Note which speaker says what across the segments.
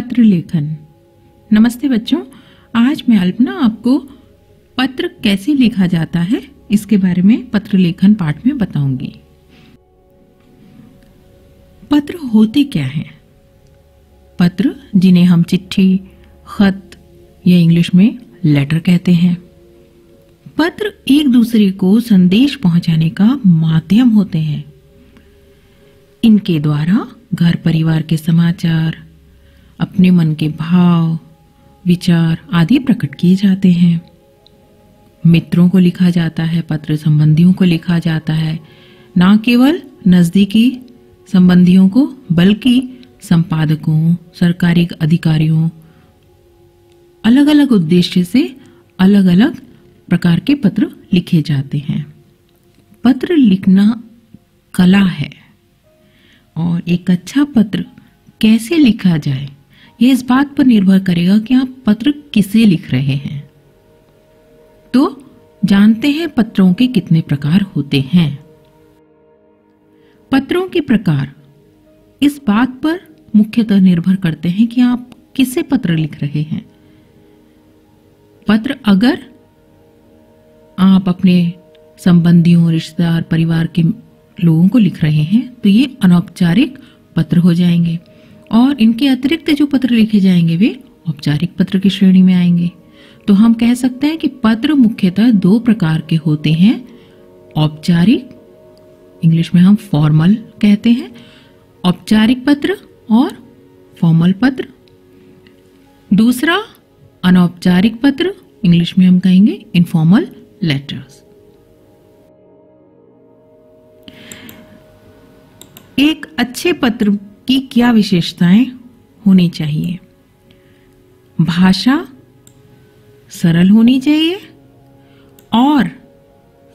Speaker 1: पत्र लेखन। नमस्ते बच्चों, आज मैं अल्पना आपको पत्र कैसे लिखा जाता है, इसके बारे में पत्र लेखन पाठ में बताऊँगी। पत्र होते क्या हैं? पत्र जिन्हें हम चिट्ठी, खत या इंग्लिश में लेटर कहते हैं। पत्र एक दूसरे को संदेश पहुँचाने का माध्यम होते हैं। इनके द्वारा घर परिवार के समाचार अपने मन के भाव, विचार आदि प्रकट किए जाते हैं। मित्रों को लिखा जाता है, पत्र संबंधियों को लिखा जाता है, ना केवल नजदीकी संबंधियों को, बल्कि संपादकों, सरकारी अधिकारियों अलग अलग उद्देश्य से अलग अलग प्रकार के पत्र लिखे जाते हैं। पत्र लिखना कला है, और एक अच्छा पत्र कैसे लिखा जाए? यह इस बात पर निर्भर करेगा कि आप पत्र किसे लिख रहे हैं। तो जानते हैं पत्रों के कितने प्रकार होते हैं। पत्रों के प्रकार। इस बात पर मुख्यतः निर्भर करते हैं कि आप किसे पत्र लिख रहे हैं। पत्र अगर आप अपने संबंधियों, रिश्तेदार, परिवार के लोगों को लिख रहे हैं तो ये अनौपचारिक पत्र हो जाएँगे। और इनके अतिरिक्त जो पत्र लिखे जाएँगे वे औपचारिक पत्र की श्रेणी में आएँगे। तो हम कह सकते हैं कि पत्र मुख्यतः दो प्रकार के होते हैं। औपचारिक, इंग्लिश में हम फॉर्मल कहते हैं, औपचारिक पत्र और फॉर्मल पत्र। दूसरा, अनौपचारिक पत्र, इंग्लिश में हम कहेंगे इनफॉर्मल लेटर्स एक अच्छे पत्र की क्या विशेषताएँ होनी चाहिए? भाषा सरल होनी चाहिए और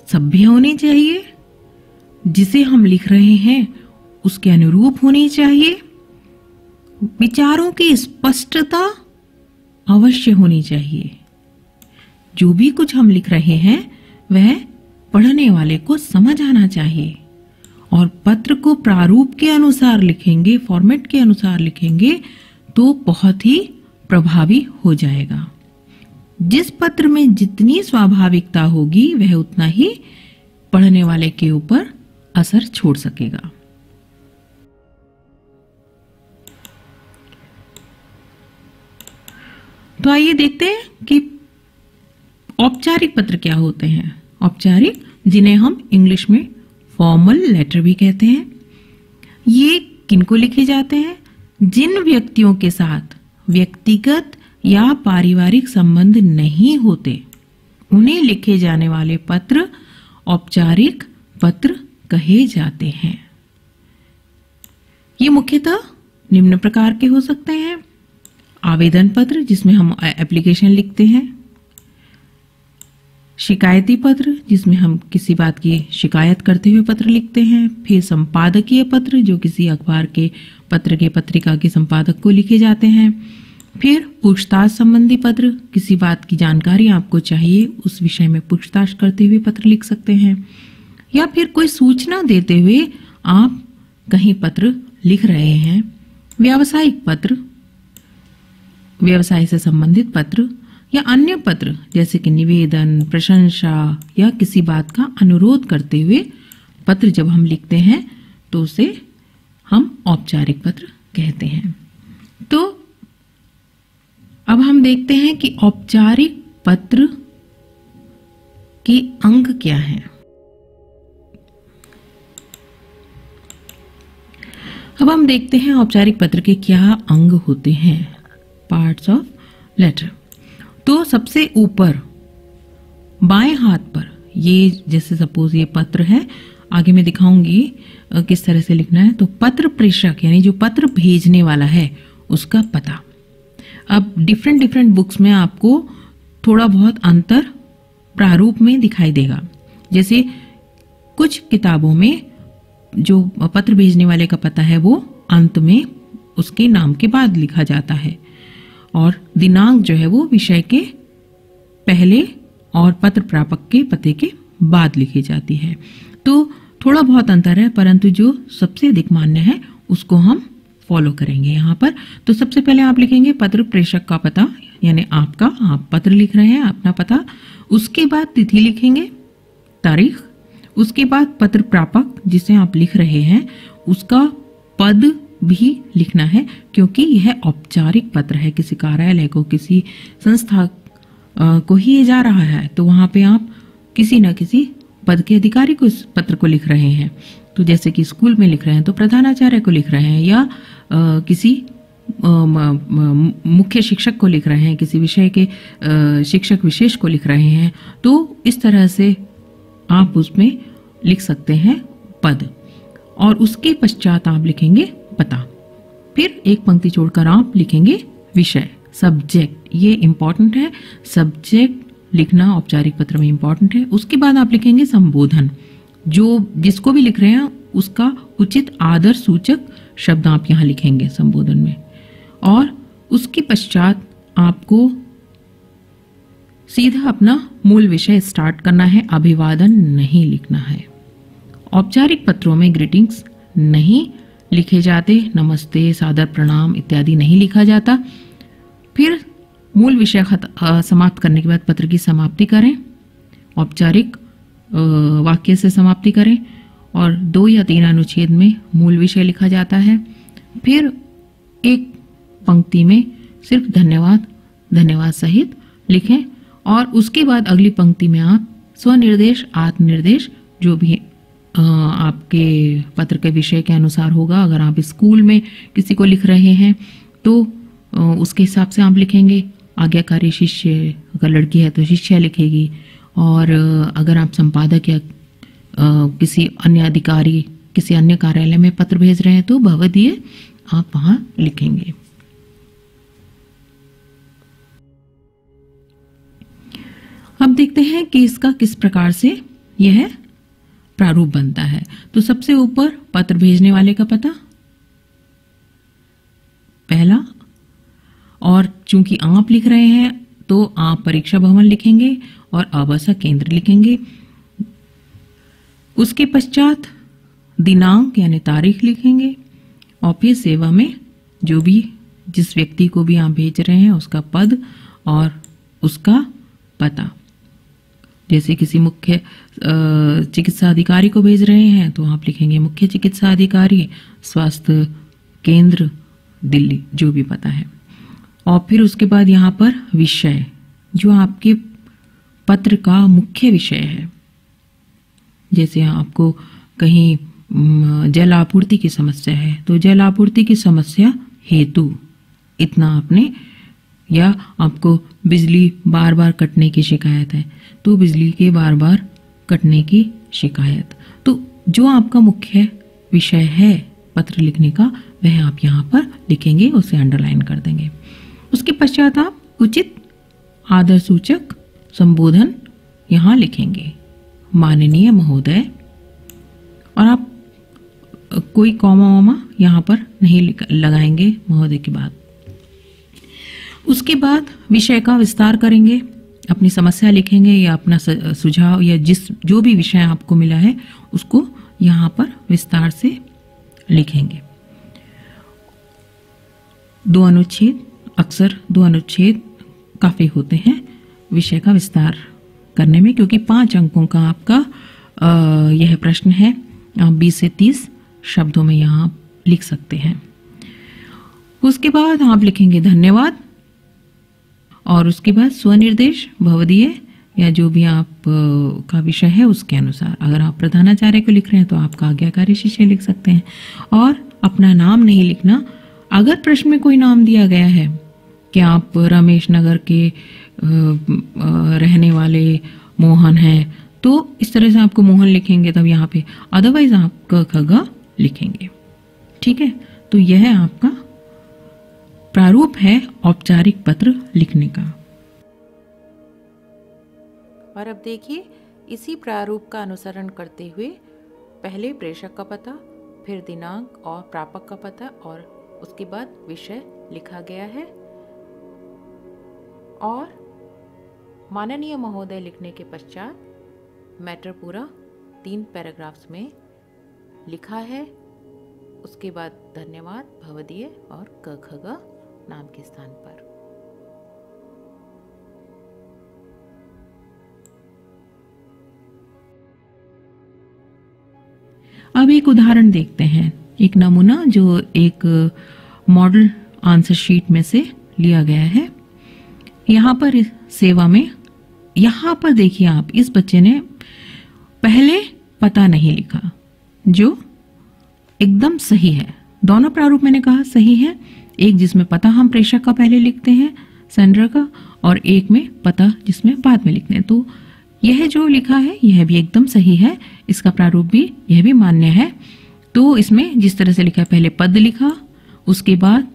Speaker 1: सभ्य होनी चाहिए, जिसे हम लिख रहे हैं, उसके अनुरूप होनी चाहिए। विचारों की स्पष्टता अवश्य होनी चाहिए। जो भी कुछ हम लिख रहे हैं, वह पढ़ने वाले को समझ आना चाहिए। और पत्र को प्रारूप के अनुसार लिखेंगे फॉर्मेट के अनुसार लिखेंगे तो बहुत ही प्रभावी हो जाएगा। जिस पत्र में जितनी स्वाभाविकता होगी, वह उतना ही पढ़ने वाले के ऊपर असर छोड़ सकेगा। तो आइए देखते हैं कि औपचारिक पत्र क्या होते हैं। औपचारिक, जिन्हें हम इंग्लिश में फॉर्मल लेटर भी कहते हैं। ये किनको लिखे जाते हैं? जिन व्यक्तियों के साथ व्यक्तिगत या पारिवारिक संबंध नहीं होते, उन्हें लिखे जाने वाले पत्र औपचारिक पत्र कहे जाते हैं। ये मुख्यतः निम्न प्रकार के हो सकते हैं। आवेदन पत्र जिसमें हम एप्लीकेशन लिखते हैं। शिकायती पत्र, जिसमें हम किसी बात की शिकायत करते हुए पत्र लिखते हैं, फिर संपादकीय पत्र, जो किसी अखबार के पत्र के पत्रिका के संपादक को लिखे जाते हैं। फिर पूछताछ संबंधी पत्र, किसी बात की जानकारी आपको चाहिए, उस विषय में पूछताछ करते हुए पत्र लिख सकते हैं। या फिर कोई सूचना देते हुए आप कहीं पत्र लिख रहे हैं। व्यावसायिक पत्र, व्यवसाय से संबंधित पत्र या अन्य पत्र, जैसे कि निवेदन, प्रशंसा या किसी बात का अनुरोध करते हुए पत्र जब हम लिखते हैं तो उसे हम औपचारिक पत्र कहते हैं। तो अब हम देखते हैं कि औपचारिक पत्र के अंग क्या हैं। अब हम देखते हैं औपचारिक पत्र के क्या अंग होते हैं। पार्ट्स ऑफ़ लेटर तो सबसे ऊपर, बाएँ हाथ पर, ये जैसे सपोज़ ये पत्र है, आगे मैं दिखाऊँगी किस तरह से लिखना है तो पत्र प्रेषक, यानी जो पत्र भेजने वाला है, उसका पता। अब डिफरेंट डिफरेंट बुक्स में आपको थोड़ा बहुत अंतर प्रारूप में दिखाई देगा। जैसे कुछ किताबों में जो पत्र भेजने वाले का पता है, वो अंत में उसके नाम के बाद लिखा जाता है। और दिनांक जो है वो विषय के पहले और पत्र प्रापक के पते के बाद लिखी जाती है। तो थोड़ा बहुत अंतर है, परंतु जो सबसे अधिक मान्य है, उसको हम फॉलो करेंगे यहाँ पर। तो सबसे पहले आप लिखेंगे पत्र प्रेषक का पता, यानी आपका, आप पत्र लिख रहे हैं, अपना पता। उसके बाद तिथि लिखेंगे, तारीख। उसके बाद पत्र प्रापक जिसे आप लिख रहे हैं, उसका पद भी लिखना है क्योंकि यह औपचारिक पत्र है। किसी कार्यालय को किसी संस्था को ही ये जा रहा है। तो वहाँ पे आप किसी न किसी पद के अधिकारी को इस पत्र को लिख रहे हैं। तो जैसे कि स्कूल में लिख रहे हैं तो प्रधानाचार्य को लिख रहे हैं या आ, किसी मुख्य शिक्षक को लिख रहे हैं किसी विषय के शिक्षक विशेष को लिख रहे हैं तो इस तरह से आप उसमें लिख सकते हैं पद। और उसके पश्चात आप लिखेंगे पता फिर एक पंक्ति छोड़कर आप लिखेंगे विषय। सब्जेक्ट ये इंपॉर्टेंट है। सब्जेक्ट लिखना औपचारिक पत्र में इंपॉर्टेंट है। उसके बाद आप लिखेंगे संबोधन। जो जिसको भी लिख रहे हैं, उसका उचित आदर सूचक शब्द आप यहाँ लिखेंगे संबोधन में। और उसके पश्चात आपको सीधा अपना मूल विषय स्टार्ट करना है। अभिवादन नहीं लिखना है। औपचारिक पत्रों में ग्रीटिंग्स नहीं लिखे जाते, नमस्ते, सादर प्रणाम इत्यादि नहीं लिखा जाता। फिर मूल विषय समाप्त करने के बाद पत्र की समाप्ति करें, औपचारिक वाक्य से समाप्ति करें और दो या तीन अनुच्छेद में मूल विषय लिखा जाता है। फिर एक पंक्ति में सिर्फ़ धन्यवाद धन्यवाद सहित लिखें और उसके बाद अगली पंक्ति में आप स्वनिर्देश, आत्मनिर्देश, जो भी आपके पत्र के विषय के अनुसार होगा। अगर आप स्कूल में किसी को लिख रहे हैं तो उसके हिसाब से आप लिखेंगे। आज्ञाकारी शिष्य, अगर लड़की है तो शिष्या लिखेगी। और अगर आप संपादक या किसी अन्य अधिकारी, किसी अन्य कार्यालय में पत्र भेज रहे हैं तो भवदीय आप वहाँ लिखेंगे। अब देखते हैं कि इसका किस प्रकार से यह प्रारूप बनता है। तो सबसे ऊपर पत्र भेजने वाले का पता? पहला, और चूँकि आप लिख रहे हैं तो आप परीक्षा भवन लिखेंगे और आवासा केंद्र लिखेंगे। उसके पश्चात दिनांक यानी तारीख लिखेंगे। और फिर सेवा में जो भी, जिस व्यक्ति को भी आप भेज रहे हैं, उसका पद और उसका पता। जैसे किसी मुख्य चिकित्सा अधिकारी को भेज रहे हैं तो आप लिखेंगे मुख्य चिकित्सा अधिकारी स्वास्थ्य केंद्र, दिल्ली, जो भी पता है। और फिर उसके बाद यहाँ पर विषय, जो आपके पत्र का मुख्य विषय है। जैसे आपको कहीं जल आपूर्ति की समस्या है तो जल आपूर्ति की समस्या हेतु इतना आपने, या आपको बिजली बार बार कटने की शिकायत है तो बिजली के बार बार कटने की शिकायत। तो जो आपका मुख्य विषय है पत्र लिखने का, वह आप यहाँ पर लिखेंगे, उसे अंडरलाइन कर देंगे। उसके पश्चात आप उचित आदर सूचक संबोधन यहाँ लिखेंगे। माननीय महोदय, और आप कोई कॉमा वामा यहाँ पर नहीं लगाएँगे महोदय के बाद उसके बाद विषय का विस्तार करेंगे। अपनी समस्या लिखेंगे या अपना सुझाव या जिस, जो भी विषय आपको मिला है, उसको यहाँ पर विस्तार से लिखेंगे। दो अनुच्छेद, अक्सर दो अनुच्छेद काफ़ी होते हैं विषय का विस्तार करने में, क्योंकि पाँच अंकों का आपका यह प्रश्न है। आप बीस से तीस शब्दों में यहाँ लिख सकते हैं। उसके बाद आप लिखेंगे धन्यवाद। और उसके बाद स्वनिर्देश, भवदीय, या जो भी आप का विषय है उसके अनुसार। अगर आप प्रधानाचार्य को लिख रहे हैं तो आपका आज्ञाकारी शिष्य लिख सकते हैं। और अपना नाम नहीं लिखना। अगर प्रश्न में कोई नाम दिया गया है कि आप रमेश नगर के रहने वाले मोहन हैं तो इस तरह से आपको मोहन लिखेंगे तब यहाँ पे। अदरवाइज़ आप क खगा लिखेंगे। ठीक है? तो यह है आपका प्रारूप है औपचारिक पत्र लिखने का।
Speaker 2: और अब देखिए, इसी प्रारूप का अनुसरण करते हुए पहले प्रेषक का पता, फिर दिनांक और प्रापक का पता और उसके बाद विषय लिखा गया है। और माननीय महोदय लिखने के पश्चात मैटर पूरा तीन पैराग्राफ्स में लिखा है। उसके बाद धन्यवाद, भवदीय और क ख ग। नाम के स्थान पर।
Speaker 1: अब एक उदाहरण देखते हैं। एक नमूना जो एक मॉडल आंसर शीट में से लिया गया है। यहाँ पर सेवा में, यहाँ पर देखिए आप, इस बच्चे ने पहले पता नहीं लिखा, जो एकदम सही है। दोनों प्रारूप मैंने कहा सही है एक जिसमें पता हम प्रेषक का पहले लिखते हैं, सेंडर का, और एक में पता जिसमें बाद में लिखते हैं। तो यह जो लिखा है, यह भी एकदम सही है। इसका प्रारूप भी, यह भी मान्य है। तो इसमें जिस तरह से लिखा है, पहले पद लिखा, उसके बाद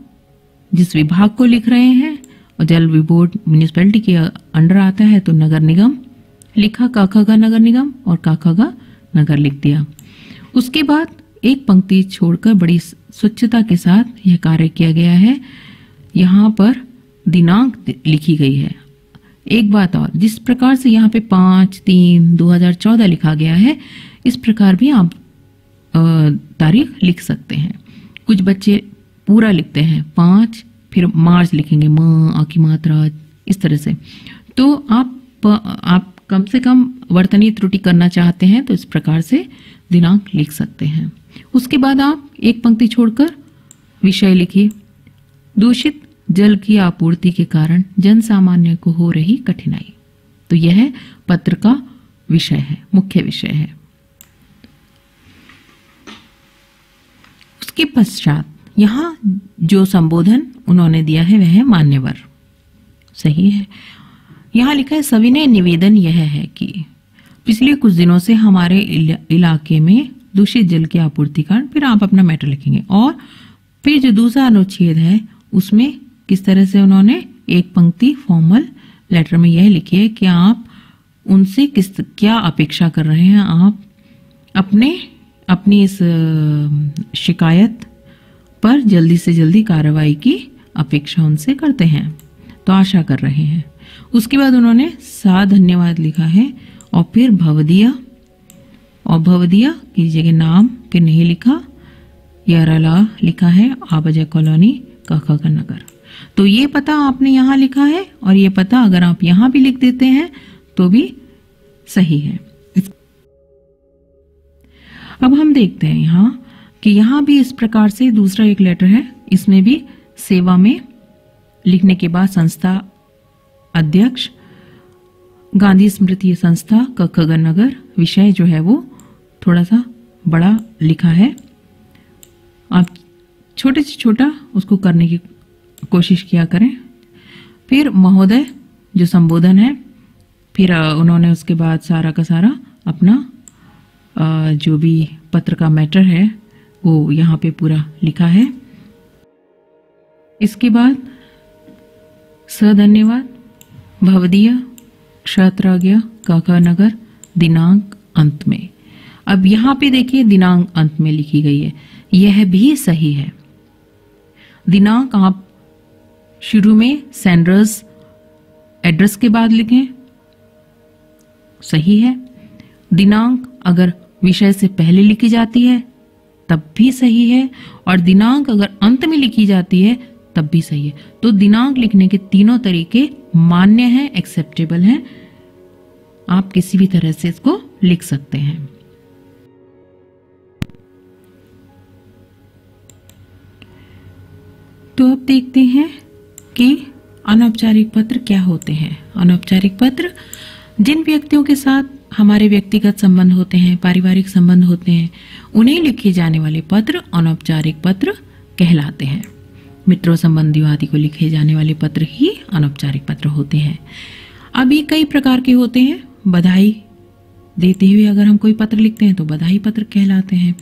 Speaker 1: जिस विभाग को लिख रहे हैं, और जल बोर्ड म्यूनिसपैलिटी के अंडर आता है तो नगर निगम लिखा, काका का नगर निगम, और काका का नगर लिख दिया। उसके बाद एक पंक्ति छोड़कर बड़ी स्वच्छता के साथ यह कार्य किया गया है। यहाँ पर दिनांक लिखी गई है। एक बात और, जिस प्रकार से यहाँ पे पाँच, तीन, दो हज़ार चौदह लिखा गया है, इस प्रकार भी आप तारीख लिख सकते हैं। कुछ बच्चे पूरा लिखते हैं, पाँच, फिर मार्च लिखेंगे, माँ आ की मात्रा, इस तरह से। तो आप आप कम से कम वर्तनीय त्रुटि करना चाहते हैं तो इस प्रकार से दिनांक लिख सकते हैं। उसके बाद आप एक पंक्ति छोड़कर विषय लिखिए। दूषित जल की आपूर्ति के कारण जन सामान्य को हो रही कठिनाई। तो यह पत्र का विषय है, मुख्य विषय है। उसके पश्चात यहाँ जो संबोधन उन्होंने दिया है, वह है मान्यवर। सही है। यहाँ लिखा है, सविनय निवेदन यह है कि पिछले कुछ दिनों से हमारे इलाके में दूषित जल की आपूर्ति कारण फिर आप अपना मैटर लिखेंगे। और फिर जो दूसरा अनुच्छेद है, उसमें किस तरह से उन्होंने एक पंक्ति फॉर्मल लेटर में यह लिखी है कि आप उनसे किस, क्या अपेक्षा कर रहे हैं, आप अपने, अपनी इस शिकायत पर जल्दी से जल्दी कार्रवाई की अपेक्षा उनसे करते हैं तो आशा कर रहे हैं। उसके बाद उन्होंने सा धन्यवाद लिखा है और फिर भवदिया और भवदिया की जगह नाम, फिर नहीं लिखा, याराला लिखा है, आबजा कॉलोनी, काका का नगर। तो ये पता आपने यहाँ लिखा है, और ये पता अगर आप यहाँ भी लिख देते हैं तो भी सही है। अब हम देखते हैं यहाँ, कि यहाँ भी इस प्रकार से दूसरा एक लेटर है, इसमें भी सेवा में लिखने के बाद संस्था अध्यक्ष, गांधी स्मृति संस्था कखगर नगर, विषय जो है वो थोड़ा सा बड़ा लिखा है। आप छोटे से छोटा उसको करने की कोशिश किया करें। फिर महोदय, जो संबोधन है, फिर उन्होंने उसके बाद सारा का सारा अपना जो भी पत्र का मैटर है, वो यहाँ पे पूरा लिखा है। इसके बाद स धन्यवाद भवदीय क्षत्रज्ञ, काका नगर, दिनांक, अंत में। अब यहाँ पे देखिए दिनांक अंत में लिखी गई है। यह भी सही है। दिनांक आप शुरू में सेंडर्स एड्रेस के बाद लिखें। सही है। दिनांक अगर विषय से पहले लिखी जाती है, तब भी सही है, और दिनांक अगर अंत में लिखी जाती है, तब भी सही है। तो दिनांक लिखने के तीनों तरीके मान्य हैं एक्सेप्टेबल हैं। आप किसी भी तरह से इसको लिख सकते हैं। तो अब देखते हैं कि अनौपचारिक पत्र क्या होते हैं। अनौपचारिक पत्र, जिन व्यक्तियों के साथ हमारे व्यक्तिगत संबंध होते हैं, पारिवारिक संबंध होते हैं, उन्हें लिखे जाने वाले पत्र अनौपचारिक पत्र कहलाते हैं। मित्रों, संबंधियों आदि को लिखे जाने वाले पत्र ही अनौपचारिक पत्र होते हैं। अभी कई प्रकार के होते हैं। बधाई देते हुए अगर हम कोई पत्र लिखते हैं तो बधाई पत्र कहलाते हैं।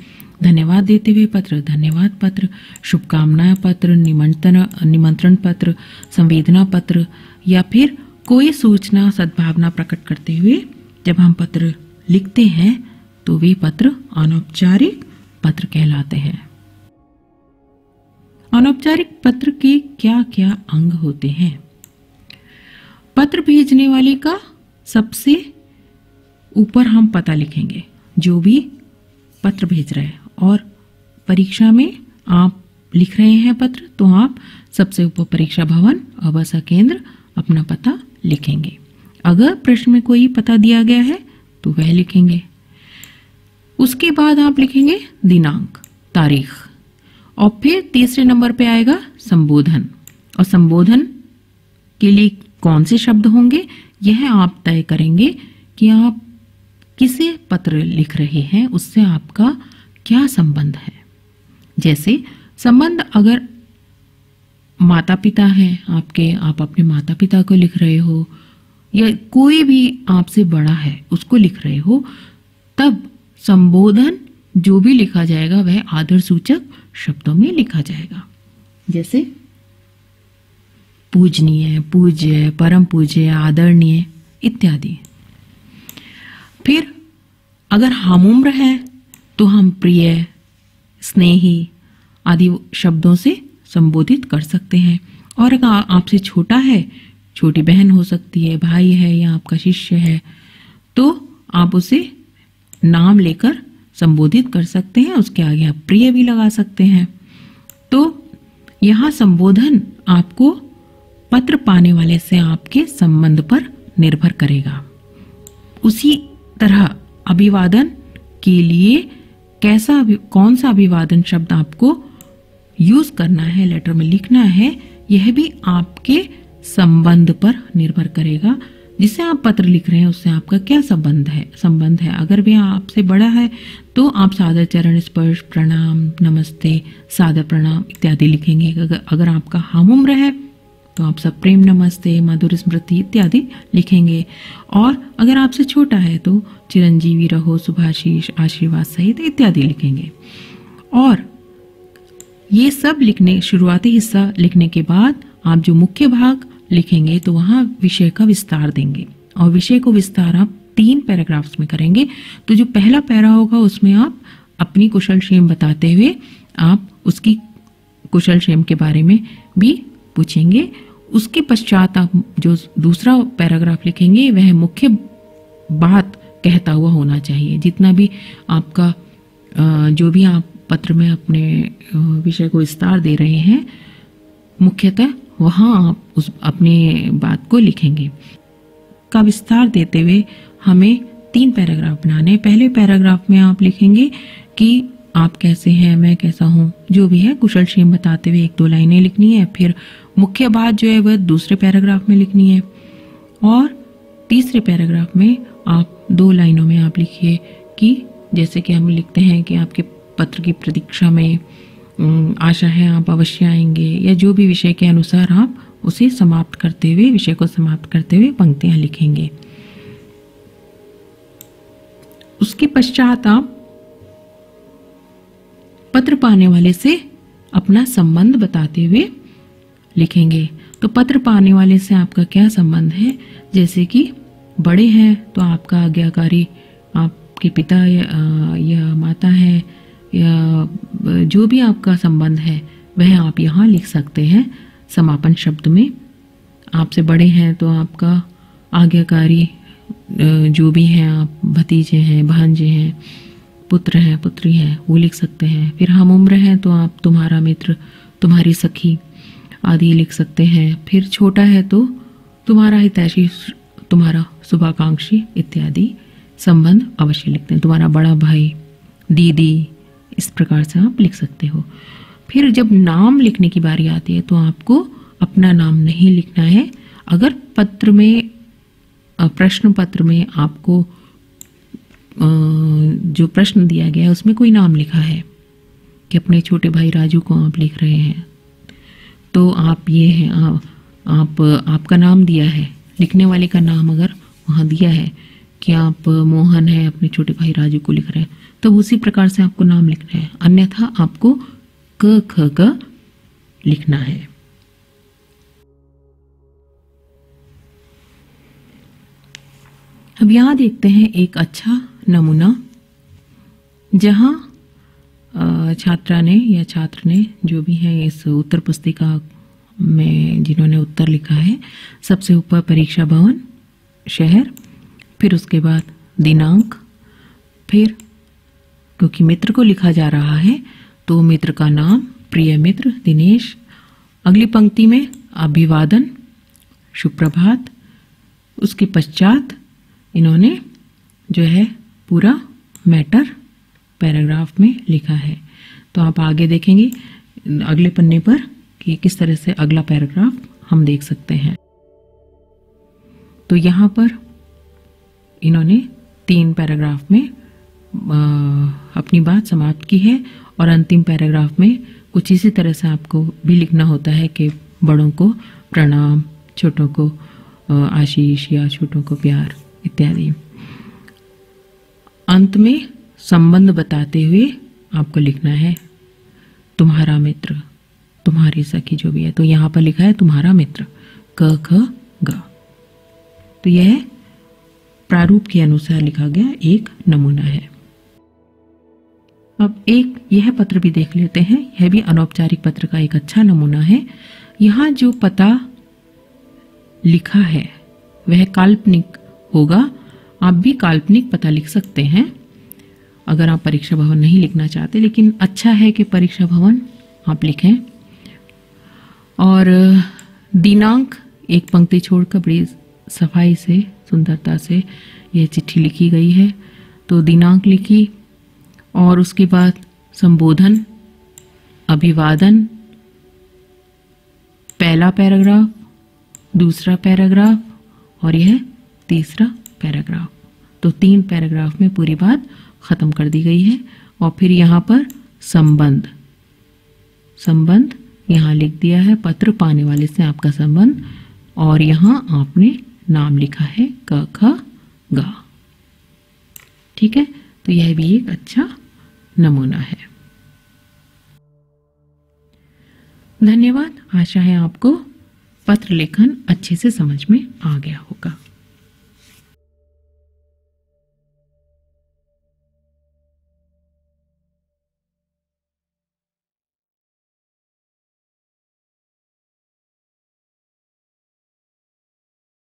Speaker 1: धन्यवाद देते हुए पत्र, धन्यवाद पत्र, शुभकामना पत्र, निमंत्रण निमंत्रण पत्र, संवेदना पत्र, या फिर कोई सूचना, सद्भावना प्रकट करते हुए जब हम पत्र लिखते हैं तो वे पत्र अनौपचारिक पत्र कहलाते हैं। अनौपचारिक पत्र के क्या क्या अंग होते हैं? पत्र भेजने वाले का सबसे ऊपर हम पता लिखेंगे, जो भी पत्र भेज रहे हैं। और परीक्षा में आप लिख रहे हैं पत्र तो आप सबसे ऊपर परीक्षा भवन अवसा केंद्र, अपना पता लिखेंगे। अगर प्रश्न में कोई पता दिया गया है तो वह लिखेंगे। उसके बाद आप लिखेंगे दिनांक, तारीख, और फिर तीसरे नंबर पे आएगा संबोधन। और संबोधन के लिए कौन से शब्द होंगे, यह आप तय करेंगे कि आप किसे पत्र लिख रहे हैं, उससे आपका क्या संबंध है? जैसे, संबंध अगर माता पिता है, आपके, आप अपने माता पिता को लिख रहे हो, या कोई भी आपसे बड़ा है, उसको लिख रहे हो, तब संबोधन जो भी लिखा जाएगा, वह आदर सूचक शब्दों में लिखा जाएगा। जैसे, पूजनीय, पूज्य, परम पूज्य, आदरणीय इत्यादि। फिर, अगर हम उम्र है तो हम प्रिय, स्नेही आदि शब्दों से संबोधित कर सकते हैं। और अगर आपसे छोटा है, छोटी बहन हो सकती है, भाई है या आपका शिष्य है तो आप उसे नाम लेकर संबोधित कर सकते हैं, उसके आगे आप प्रिय भी लगा सकते हैं। तो यहाँ संबोधन आपको पत्र पाने वाले से आपके संबंध पर निर्भर करेगा। उसी तरह अभिवादन के लिए कैसा कौन सा अभिवादन शब्द आपको यूज़ करना है, लेटर में लिखना है, यह भी आपके संबंध पर निर्भर करेगा। जिससे आप पत्र लिख रहे हैं, उससे आपका क्या संबंध है? संबंध है। अगर वह आपसे बड़ा है तो आप सादर चरण, स्पर्श, प्रणाम, नमस्ते, सादर प्रणाम इत्यादि लिखेंगे। अगर अगर आपका हम उम्र है तो आप सब प्रेम, नमस्ते, मधुर स्मृति इत्यादि लिखेंगे। और अगर आपसे छोटा है तो चिरंजीवी रहो सुभाशीष आशीर्वाद सहित इत्यादि लिखेंगे। और ये सब लिखने, शुरुआती हिस्सा लिखने के बाद आप जो मुख्य भाग लिखेंगे तो वहाँ विषय का विस्तार देंगे। और विषय को विस्तार आप तीन पैराग्राफ्स में करेंगे। तो जो पहला पैरा होगा उसमें आप अपनी कुशल क्षेम बताते हुए आप उसकी कुशल क्षेम के बारे में भी पूछेंगे। उसके पश्चात आप जो दूसरा पैराग्राफ लिखेंगे, वह मुख्य बात कहता हुआ होना चाहिए। जितना भी आपका जो भी आप पत्र में अपने विषय को विस्तार दे रहे हैं, मुख्यतः वहाँ आप उस अपने बात को लिखेंगे। का विस्तार देते हुए हमें तीन पैराग्राफ बनाने पहले पैराग्राफ में आप लिखेंगे कि आप कैसे हैं, मैं कैसा हूँ, जो भी है, कुशल क्षेम बताते हुए एक दो लाइनें लिखनी है, फिर मुख्य बात जो है, वह दूसरे पैराग्राफ में लिखनी है। और तीसरे पैराग्राफ में आप दो लाइनों में आप लिखिए कि जैसे कि हम लिखते हैं कि आपके पत्र की प्रतीक्षा में आशा है आप अवश्य आएँगे, या जो भी विषय के अनुसार आप उसे समाप्त करते हुए, विषय को समाप्त करते हुए पंक्तियाँ लिखेंगे। उसके पश्चात आप पत्र पाने वाले से अपना संबंध बताते हुए लिखेंगे। तो पत्र पाने वाले से आपका क्या संबंध है? जैसे कि बड़े हैं तो आपका आज्ञाकारी आपके पिता या, या माता है या जो भी आपका संबंध है वह आप यहाँ लिख सकते हैं। समापन शब्द में आपसे बड़े हैं तो आपका आज्ञाकारी जो भी हैं आप भतीजे हैं भांजे हैं पुत्र हैं पुत्री हैं वो लिख सकते हैं। फिर हम उम्र हैं तो आप तुम्हारा मित्र तुम्हारी सखी आदि लिख सकते हैं। फिर छोटा है तो तुम्हारा हितैषी तुम्हारा शुभाकांक्षी इत्यादि संबंध अवश्य लिखते हैं। तुम्हारा बड़ा भाई, दीदी, इस प्रकार से आप लिख सकते हो। फिर जब नाम लिखने की बारी आती है तो आपको अपना नाम नहीं लिखना है। अगर पत्र में प्रश्न पत्र में आपको जो प्रश्न दिया गया है उसमें कोई नाम लिखा है कि अपने छोटे भाई राजू को आप लिख रहे हैं तो आप ये हैं आप, आपका नाम दिया है। लिखने वाले का नाम अगर वहाँ दिया है कि आप मोहन है, अपने छोटे भाई राजू को लिख रहे हैं तो उसी प्रकार से आपको नाम लिखना है। अन्यथा आपको क, ख, ग लिखना है। अब यहाँ देखते हैं एक अच्छा नमूना, जहाँ छात्रा ने या छात्र ने जो भी है इस उत्तर पुस्तिका में जिन्होंने उत्तर लिखा है, सबसे ऊपर परीक्षा भवन, शहर, फिर उसके बाद दिनांक, फिर क्योंकि मित्र को लिखा जा रहा है तो मित्र का नाम, प्रिय मित्र दिनेश, अगली पंक्ति में अभिवादन, सुप्रभात, उसके पश्चात इन्होंने जो है पूरा मैटर पैराग्राफ में लिखा है। तो आप आगे देखेंगे अगले पन्ने पर कि किस तरह से अगला पैराग्राफ हम देख सकते हैं। तो यहाँ पर इन्होंने तीन पैराग्राफ में आ, अपनी बात समाप्त की है और अंतिम पैराग्राफ में कुछ इसी तरह से आपको भी लिखना होता है कि बड़ों को प्रणाम छोटों को आशीष या छोटों को प्यार इत्यादि। अंत में संबंध बताते हुए आपको लिखना है, तुम्हारा मित्र, तुम्हारी सखी जो भी है तो यहाँ पर लिखा है तुम्हारा मित्र, क, ख, ग। तो यह प्रारूप के अनुसार लिखा गया एक नमूना है। अब एक यह पत्र भी देख लेते हैं, यह भी अनौपचारिक पत्र का एक अच्छा नमूना है। यहाँ जो पता लिखा है, वह काल्पनिक होगा, आप भी काल्पनिक पता लिख सकते हैं। अगर आप परीक्षा भवन नहीं लिखना चाहते, लेकिन अच्छा है कि परीक्षा भवन आप लिखें। और, दिनांक, एक पंक्ति छोड़कर बड़ी सफ़ाई से, सुंदरता से यह चिट्ठी लिखी गई है। तो दिनांक लिखी, और उसके बाद संबोधन, अभिवादन, पहला पैराग्राफ, दूसरा पैराग्राफ, और यह तीसरा पैराग्राफ। तो तीन पैराग्राफ में पूरी बात ख़त्म कर दी गई है और फिर यहाँ पर संबंध। संबंध यहाँ लिख दिया है, पत्र पाने वाले से आपका संबंध, और यहाँ आपने नाम लिखा है क, ख, ग। ठीक है? तो यह भी एक अच्छा नमूना है। धन्यवाद। आशा है आपको पत्र लेखन अच्छे से समझ में आ गया होगा।